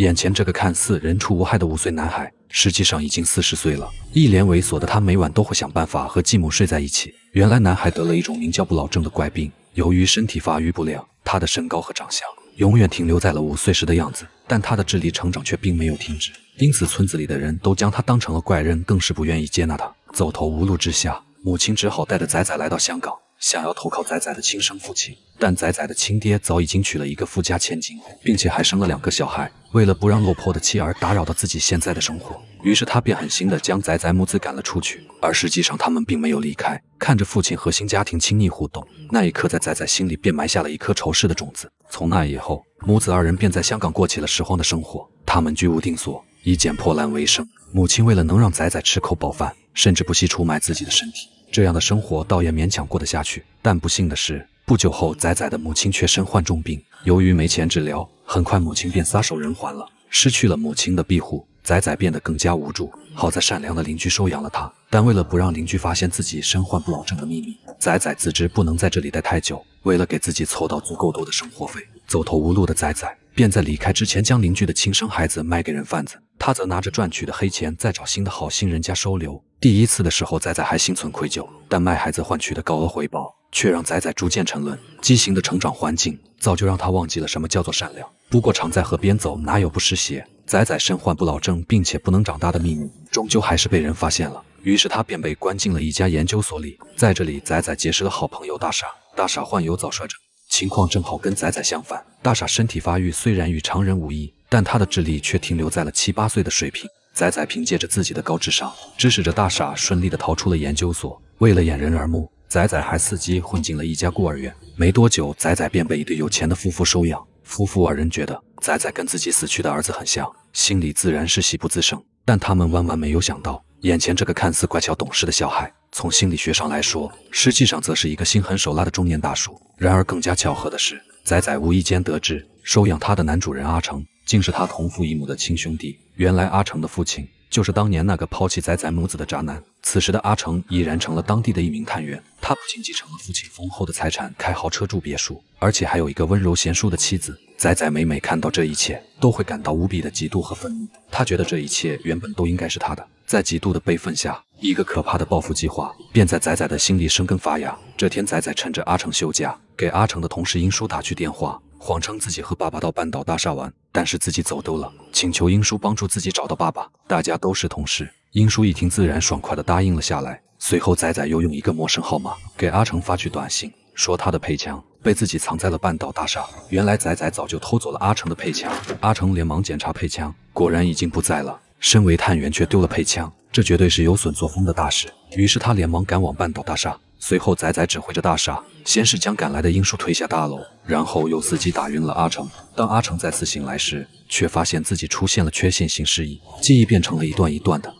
眼前这个看似人畜无害的五岁男孩，实际上已经四十岁了。一脸猥琐的他，每晚都会想办法和继母睡在一起。原来，男孩得了一种名叫不老症的怪病，由于身体发育不良，他的身高和长相永远停留在了五岁时的样子，但他的智力成长却并没有停止。因此，村子里的人都将他当成了怪人，更是不愿意接纳他。走投无路之下，母亲只好带着仔仔来到香港。想要投靠仔仔的亲生父亲，但仔仔的亲爹早已经娶了一个富家千金，并且还生了两个小孩。为了不让落魄的妻儿打扰到自己现在的生活，于是他便狠心的将仔仔母子赶了出去。而实际上，他们并没有离开。看着父亲和新家庭亲密互动，那一刻在仔仔心里便埋下了一颗仇视的种子。从那以后，母子二人便在香港过起了拾荒的生活。他们居无定所，以捡破烂为生。母亲为了能让仔仔吃口饱饭，甚至不惜出卖自己的身体。这样的生活倒也勉强过得下去，但不幸的是，不久后仔仔的母亲却身患重病，由于没钱治疗，很快母亲便撒手人寰了。失去了母亲的庇护，仔仔变得更加无助。好在善良的邻居收养了他，但为了不让邻居发现自己身患不老症的秘密，仔仔自知不能在这里待太久，为了给自己凑到足够多的生活费，走投无路的仔仔便在离开之前将邻居的亲生孩子卖给人贩子。他则拿着赚取的黑钱，再找新的好心人家收留。第一次的时候，仔仔还心存愧疚，但卖孩子换取的高额回报，却让仔仔逐渐沉沦。畸形的成长环境，早就让他忘记了什么叫做善良。不过，常在河边走，哪有不湿鞋？仔仔身患不老症，并且不能长大的秘密，终究还是被人发现了。于是，他便被关进了一家研究所里。在这里，仔仔结识了好朋友大傻。大傻患有早衰症，情况正好跟仔仔相反。大傻身体发育虽然与常人无异。但他的智力却停留在了七八岁的水平。仔仔凭借着自己的高智商，指使着大傻顺利的逃出了研究所。为了掩人耳目，仔仔还伺机混进了一家孤儿院。没多久，仔仔便被一对有钱的夫妇收养。夫妇二人觉得仔仔跟自己死去的儿子很像，心里自然是喜不自胜。但他们万万没有想到，眼前这个看似乖巧懂事的小孩，从心理学上来说，实际上则是一个心狠手辣的中年大叔。然而更加巧合的是，仔仔无意间得知收养他的男主人阿成。竟是他同父异母的亲兄弟。原来阿成的父亲就是当年那个抛弃仔仔母子的渣男。此时的阿成已然成了当地的一名探员。他不仅继承了父亲丰厚的财产，开豪车住别墅，而且还有一个温柔贤淑的妻子。仔仔每每看到这一切，都会感到无比的嫉妒和愤怒。他觉得这一切原本都应该是他的。在极度的备份下，一个可怕的报复计划便在仔仔的心里生根发芽。这天，仔仔趁着阿成休假，给阿成的同事英叔打去电话。谎称自己和爸爸到半岛大厦玩，但是自己走丢了，请求英叔帮助自己找到爸爸。大家都是同事，英叔一听自然爽快地答应了下来。随后，仔仔又用一个陌生号码给阿成发去短信，说他的配枪被自己藏在了半岛大厦。原来，仔仔早就偷走了阿成的配枪。阿成连忙检查配枪，果然已经不在了。身为探员却丢了配枪，这绝对是有损作风的大事。于是他连忙赶往半岛大厦。随后，仔仔指挥着大傻，先是将赶来的英叔推下大楼，然后又伺机打晕了阿成。当阿成再次醒来时，却发现自己出现了缺陷性失忆，记忆变成了一段一段的。